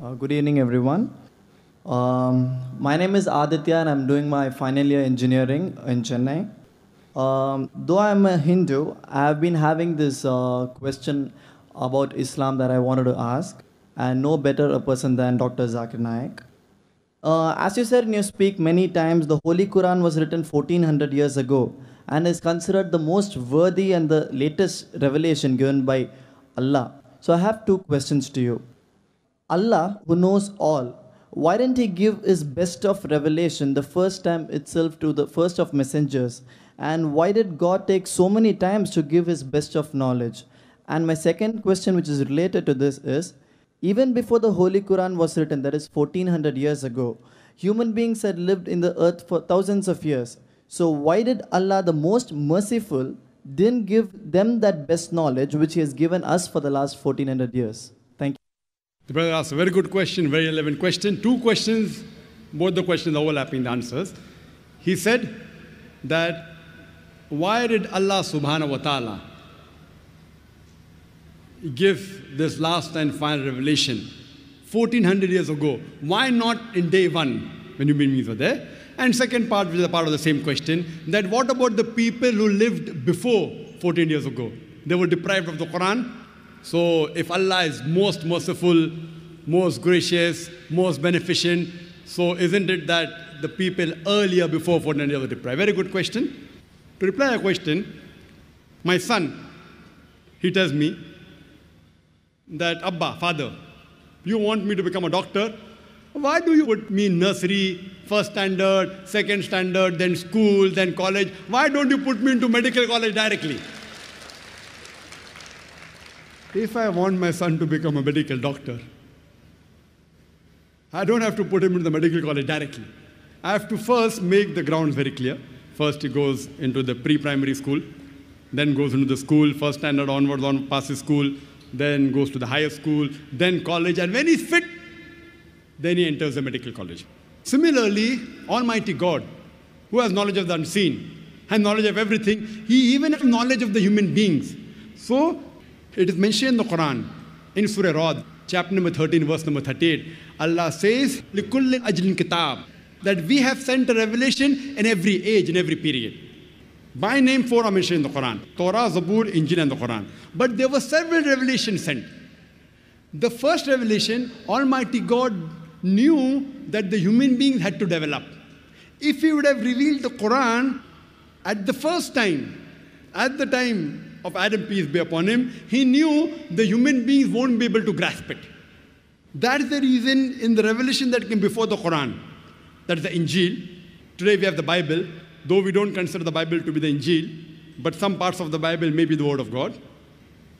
Uh, good evening, everyone. Um, my name is Aditya, and I'm doing my final year engineering in Chennai. Um, though I'm a Hindu, I have been having this uh, question about Islam that I wanted to ask, and no better a person than Dr. Zakir Naik. Uh, as you said in your speak many times, the Holy Quran was written 1400 years ago and is considered the most worthy and the latest revelation given by Allah. So I have two questions to you. Allah, who knows all, why didn't He give His best of revelation the first time itself to the first of messengers? And why did God take so many times to give His best of knowledge? And my second question, which is related to this, is even before the Holy Quran was written, that is 1400 years ago, human beings had lived in the earth for thousands of years. So, why did Allah, the most merciful, didn't give them that best knowledge which He has given us for the last 1400 years? The brother asked a very good question, very relevant question. Two questions, both the questions overlapping the answers. He said that why did Allah subhanahu wa ta'ala give this last and final revelation 1400 years ago? Why not in day one when human beings were there? And second part, which is a part of the same question, that what about the people who lived before 14 years ago? They were deprived of the Quran. So if Allah is most merciful, most gracious, most beneficent, so isn't it that the people earlier before 1400 years were deprived? Very good question. To reply a question, my son, he tells me that Abba, father, you want me to become a doctor? Why do you put me in nursery, first standard, second standard, then school, then college? Why don't you put me into medical college directly? If I want my son to become a medical doctor, I don't have to put him into the medical college directly. I have to first make the grounds very clear. First, he goes into the pre primary school, then goes into the school, first standard onwards, on passes school, then goes to the higher school, then college, and when he's fit, then he enters the medical college. Similarly, Almighty God, who has knowledge of the unseen, has knowledge of everything, he even has knowledge of the human beings. So, it is mentioned in the Quran, in Surah Ra'd, chapter number 13, verse number 38. Allah says, لِكُلِّ kitab, That we have sent a revelation in every age, in every period. By name, four are mentioned in the Quran. Torah, Zabur, Injil, and the Quran. But there were several revelations sent. The first revelation, Almighty God knew that the human beings had to develop. If He would have revealed the Quran at the first time, at the time of Adam, peace be upon him, he knew the human beings won't be able to grasp it. That is the reason in the revelation that came before the Quran, that is the Injil. Today we have the Bible, though we don't consider the Bible to be the Injil, but some parts of the Bible may be the Word of God.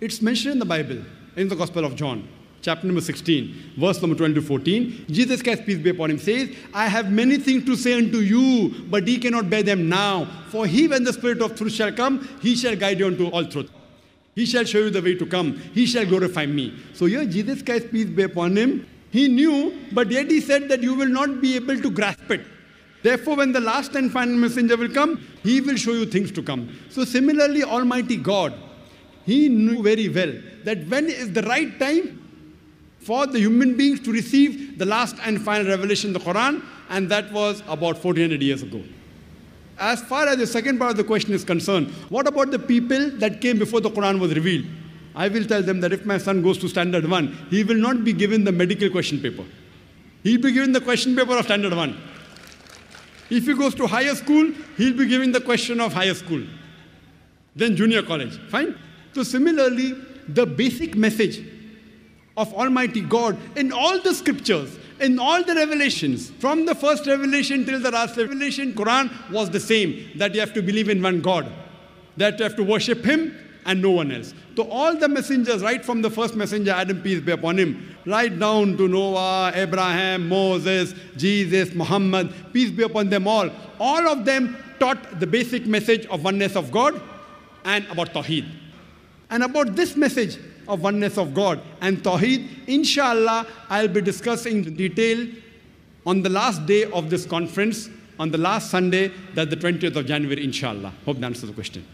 It's mentioned in the Bible, in the Gospel of John, chapter number 16, verse number 20 to 14. Jesus Christ, peace be upon him, says, I have many things to say unto you, but ye cannot bear them now. For he, when the Spirit of truth shall come, he shall guide you unto all truth. He shall show you the way to come. He shall glorify me. So here, Jesus Christ, peace be upon him, he knew, but yet he said that you will not be able to grasp it. Therefore, when the last and final messenger will come, he will show you things to come. So, similarly, Almighty God, he knew very well that when is the right time for the human beings to receive the last and final revelation, the Quran, and that was about 1400 years ago. As far as the second part of the question is concerned, what about the people that came before the Quran was revealed? I will tell them that if my son goes to standard one, he will not be given the medical question paper. He'll be given the question paper of standard one. If he goes to higher school, he'll be given the question of higher school, then junior college. Fine? So, similarly, the basic message of Almighty God in all the scriptures, in all the revelations, from the first revelation till the last revelation, Quran was the same that you have to believe in one God, that you have to worship Him and no one else. So all the messengers, right from the first messenger, Adam, peace be upon him, right down to Noah, Abraham, Moses, Jesus, Muhammad, peace be upon them all, all of them taught the basic message of oneness of God and about Tawheed. And about this message of oneness of God and Tawheed, inshallah, I'll be discussing in detail on the last day of this conference, on the last Sunday, that's the 20th of January, inshallah. Hope that answers the question.